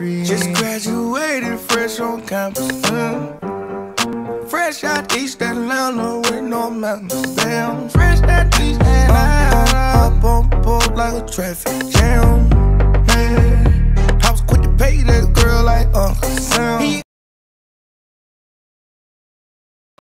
free. Just graduated fresh on campus. Mm. Fresh out East Atlanta with no mountains. Damn, fresh out East Atlanta. Up on board like a traffic jam.